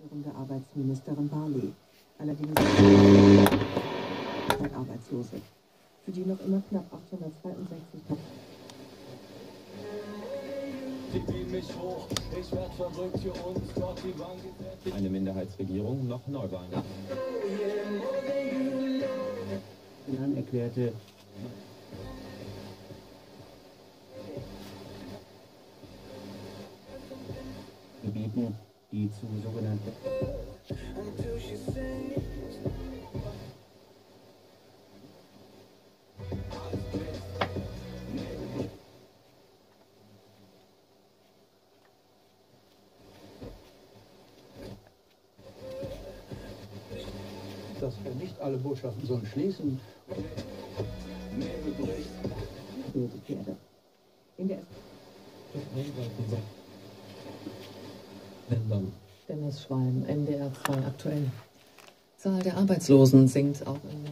amtsführende Arbeitsministerin Barley. Allerdings Arbeitslose, für die noch immer knapp 862 Eine Minderheitsregierung noch Neuwahlen. Dann erklärte Gebieten, die zu sogenannten dass wir nicht alle Botschaften sollen schließen. Pferde. In der Dennis Schwalm, NDR 2 aktuell. Zahl der Arbeitslosen sinkt auch im.